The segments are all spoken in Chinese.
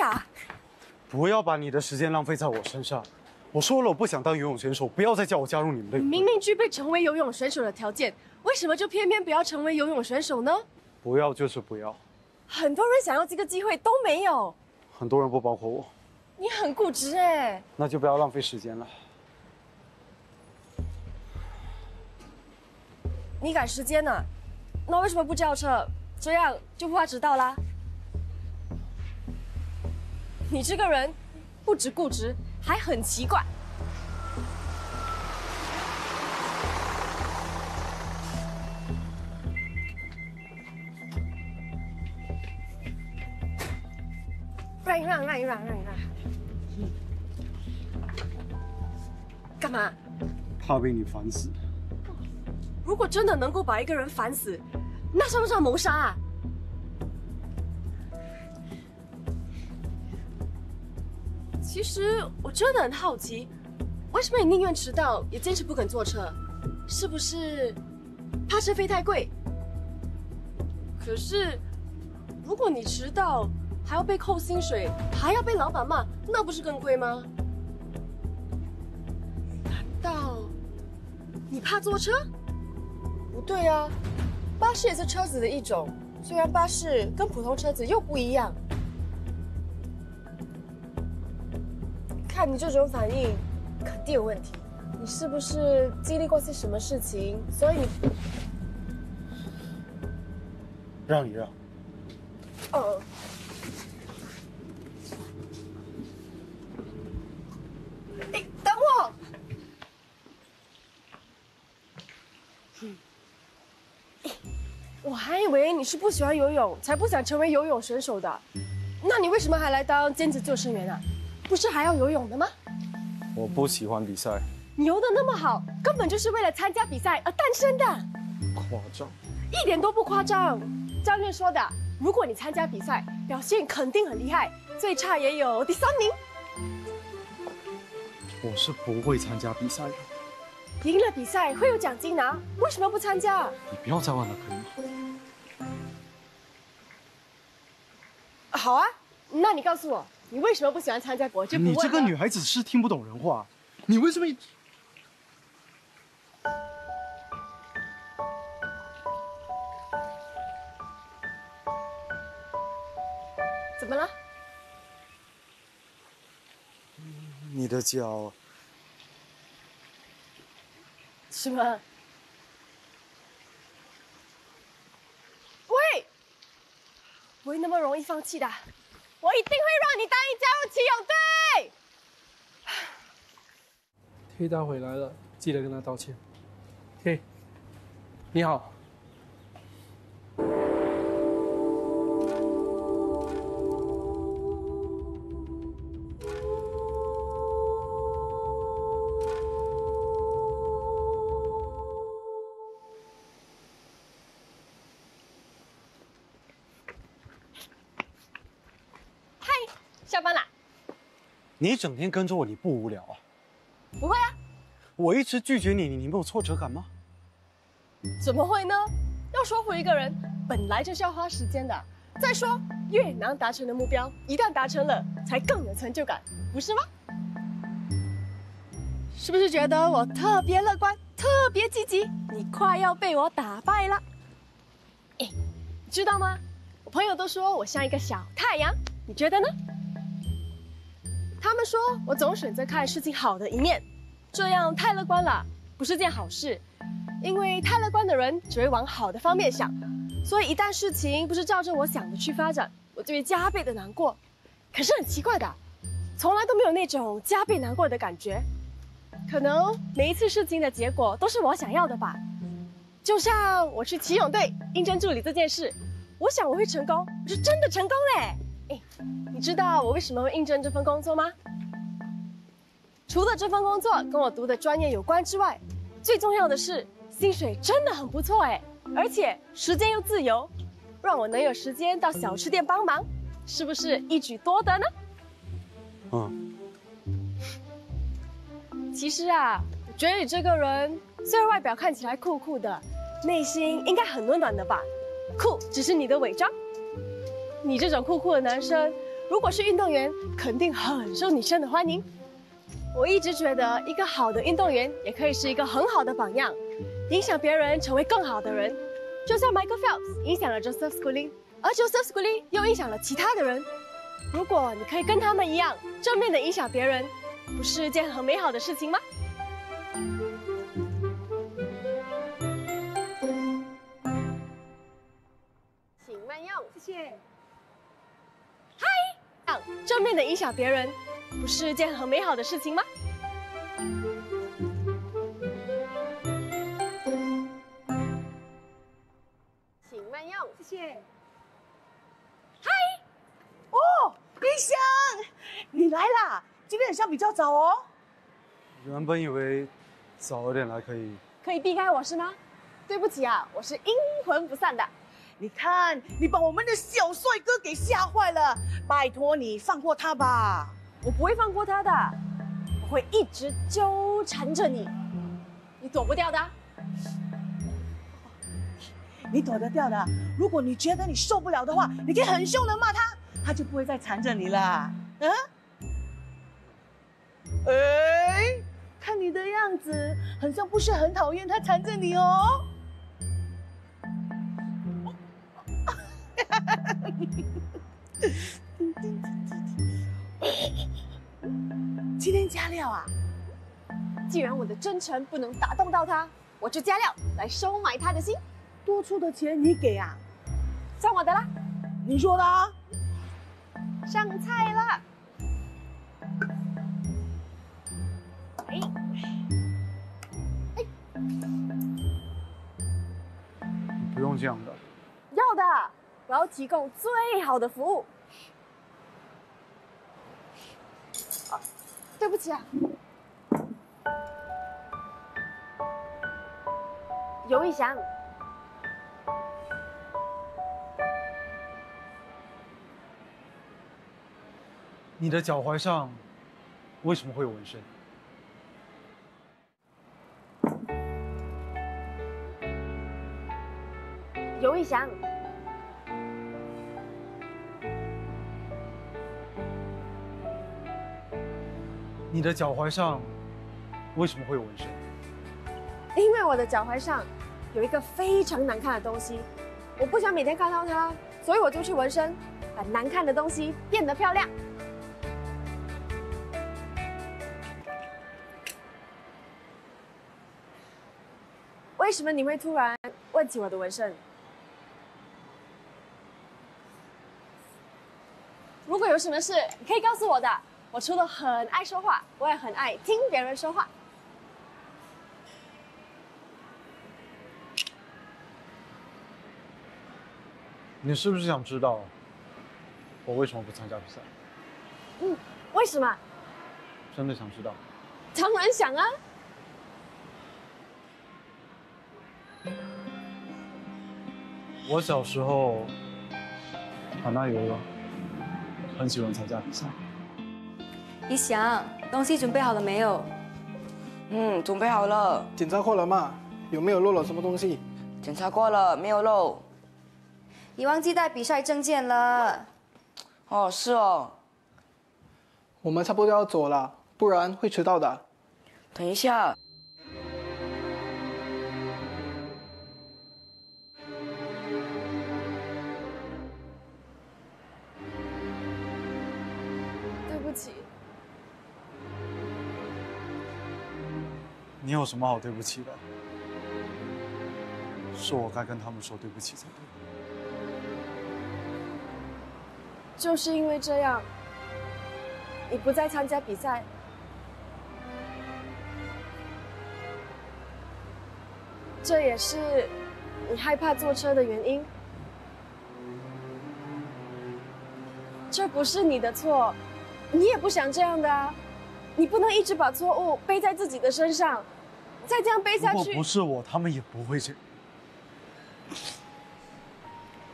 假？不要把你的时间浪费在我身上。我说了，我不想当游泳选手，不要再叫我加入你们队。明明具备成为游泳选手的条件，为什么就偏偏不要成为游泳选手呢？不要就是不要。很多人想要这个机会都没有。很多人不包括我。你很固执哎。那就不要浪费时间了。你赶时间呢？那为什么不叫车？这样就不怕迟到啦。你这个人不止固执。还很奇怪。让一让，让一让，让一让。干嘛？怕被你烦死。如果真的能够把一个人烦死，那算不算谋杀啊？其实我真的很好奇，为什么你宁愿迟到也坚持不肯坐车？是不是怕车费太贵？可是如果你迟到还要被扣薪水，还要被老板骂，那不是更贵吗？难道你怕坐车？不对啊，巴士也是车子的一种，虽然巴士跟普通车子又不一样。看你这种反应，肯定有问题。你是不是经历过些什么事情？所以你让一让。哦。哎，等我。我还以为你是不喜欢游泳，才不想成为游泳选手的。那你为什么还来当兼职救生员啊？不是还要游泳的吗？我不喜欢比赛。你游的那么好，根本就是为了参加比赛而诞生的。夸张，一点都不夸张。教练说的，如果你参加比赛，表现肯定很厉害，最差也有第三名。我是不会参加比赛的。赢了比赛会有奖金拿，为什么不参加？你不要再问了，可以吗？好啊，那你告诉我。你为什么不喜欢参加国际？你这个女孩子是听不懂人话，你为什么？怎么了？你的脚？什么？喂，不会那么容易放弃的。我一定会让你答应加入骑勇队。黑大回来了，记得跟他道歉。嘿，你好。你整天跟着我，你不无聊啊？不会啊。我一直拒绝你，你没有挫折感吗？怎么会呢？要说服一个人，本来就是要花时间的。再说，越难达成的目标，一旦达成了，才更有成就感，不是吗？是不是觉得我特别乐观、特别积极？你快要被我打败了。哎，知道吗？我朋友都说我像一个小太阳，你觉得呢？他们说我总选择看事情好的一面，这样太乐观了，不是件好事。因为太乐观的人只会往好的方面想，所以一旦事情不是照着我想的去发展，我就会加倍的难过。可是很奇怪的，从来都没有那种加倍难过的感觉。可能每一次事情的结果都是我想要的吧。就像我去骑泳队应征助理这件事，我想我会成功，我是真的成功嘞。哎，你知道我为什么会应征这份工作吗？除了这份工作跟我读的专业有关之外，最重要的是薪水真的很不错哎，而且时间又自由，让我能有时间到小吃店帮忙，是不是一举多得呢？嗯。其实啊，我觉得你这个人虽然外表看起来酷酷的，内心应该很温暖的吧？酷只是你的伪装。你这种酷酷的男生，如果是运动员，肯定很受女生的欢迎。我一直觉得，一个好的运动员也可以是一个很好的榜样，影响别人成为更好的人。就像 Michael Phelps 影响了 Joseph Schooling，而 Joseph Schooling 又影响了其他的人。如果你可以跟他们一样正面的影响别人，不是一件很美好的事情吗？请慢用，谢谢。嗨，正面的影响别人，不是一件很美好的事情吗？请慢用，谢谢。嗨，哦，冰箱，你来啦！今天好像比较早哦。原本以为早一点来可以，可以避开我是吗？对不起啊，我是阴魂不散的。你看，你把我们的小帅哥给吓坏了，拜托你放过他吧。我不会放过他的，我会一直纠缠着你，你躲不掉的。你躲得掉的。如果你觉得你受不了的话，你可以很凶的骂他，他就不会再缠着你了。嗯？哎，看你的样子，好像不是很讨厌他缠着你哦。今天加料啊！既然我的真诚不能打动到他，我就加料来收买他的心。多出的钱你给啊？算我的啦！你说的啊？上菜了。哎，你不用这样的。要的，我要提供最好的服务。啊，对不起啊。尤一翔，你的脚踝上为什么会有纹身？尤一翔，你的脚踝上为什么会有纹身？因为我的脚踝上有一个非常难看的东西，我不想每天看到它，所以我就去纹身，把难看的东西变得漂亮。为什么你会突然问起我的纹身？如果有什么事，你可以告诉我的。我除了很爱说话，我也很爱听别人说话。你是不是想知道我为什么不参加比赛？嗯，为什么？真的想知道？当然想啊！我小时候很爱游泳，很喜欢参加比赛。一翔，东西准备好了没有？嗯，准备好了，检查过了吗？有没有漏了什么东西？检查过了，没有漏。你忘记带比赛证件了。哦，是哦。我们差不多要走了，不然会迟到的。等一下，有什么好对不起的？是我该跟他们说对不起才对。就是因为这样，你不再参加比赛，这也是你害怕坐车的原因。这不是你的错，你也不想这样的啊！你不能一直把错误背在自己的身上，再这样背下去如果不，是我，他们也不会这样。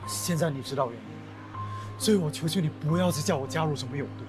现在你知道原因了，所以我求求你不要再叫我加入什么泳队。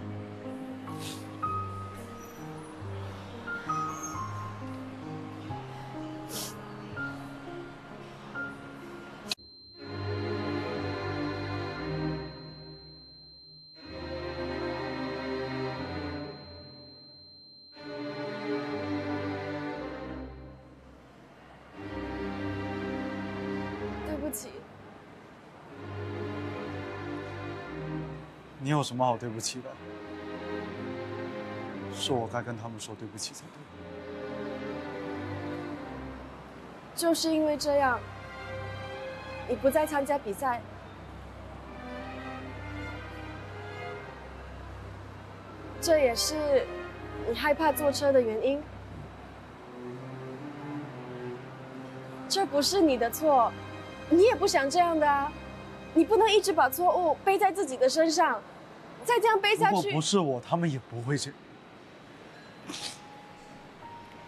你有什么好对不起的？是我该跟他们说对不起才对。就是因为这样，你不再参加比赛，这也是你害怕坐车的原因。这不是你的错，你也不想这样的啊！你不能一直把错误背在自己的身上，再这样背下去如果，不是我，他们也不会这样。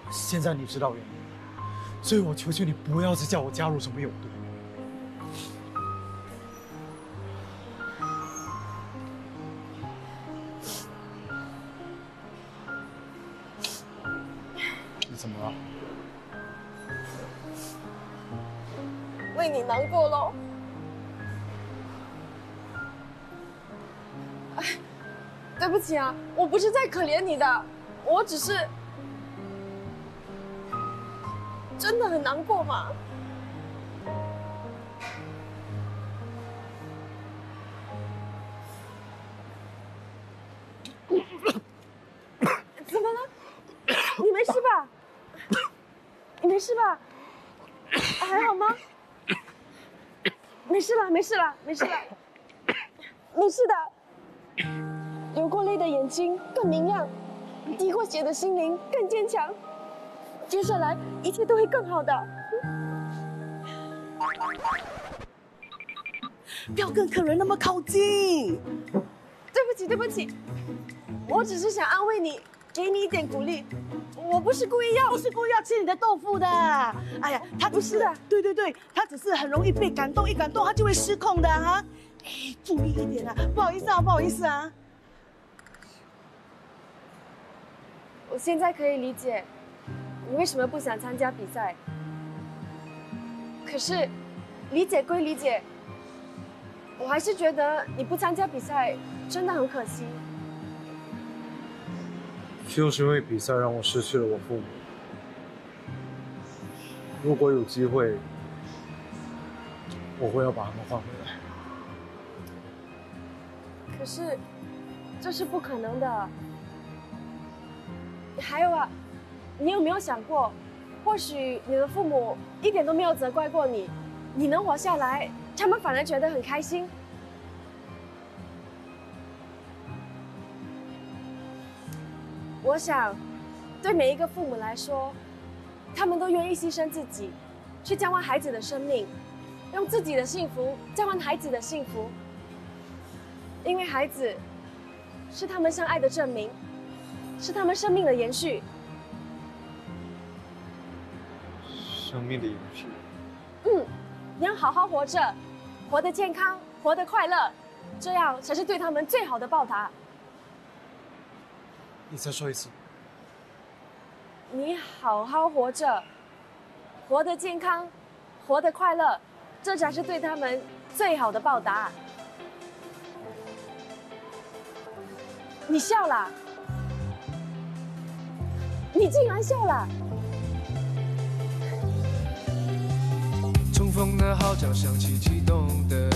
现在你知道原因，所以我求求你不要再叫我加入什么友队。对不起啊，我不是在可怜你的，我只是真的很难过嘛。怎么了？你没事吧？你没事吧？还好吗？没事了，没事了，没事了，没事的。流过泪的眼睛更明亮，滴过血的心灵更坚强。接下来一切都会更好的。不要跟客人那么靠近。对不起，对不起，我只是想安慰你，给你一点鼓励。我不是故意要不，是故意要吃你的豆腐的。哎呀，他不是的对对对，他只是很容易被感动，一感动他就会失控的哈。哎，注意一点啊，不好意思啊，不好意思啊。我现在可以理解你为什么不想参加比赛。可是，理解归理解，我还是觉得你不参加比赛真的很可惜。就是因为比赛让我失去了我父母。如果有机会，我会要把他们换回来。可是，这是不可能的。还有啊，你有没有想过，或许你的父母一点都没有责怪过你，你能活下来，他们反而觉得很开心。我想，对每一个父母来说，他们都愿意牺牲自己，去交换孩子的生命，用自己的幸福交换孩子的幸福。因为孩子是他们相爱的证明，是他们生命的延续。生命的延续。嗯，你要好好活着，活得健康，活得快乐，这样才是对他们最好的报答。你再说一次。你好好活着，活得健康，活得快乐，这才是对他们最好的报答。你笑了，你竟然笑了。冲锋的号角响起，激动的。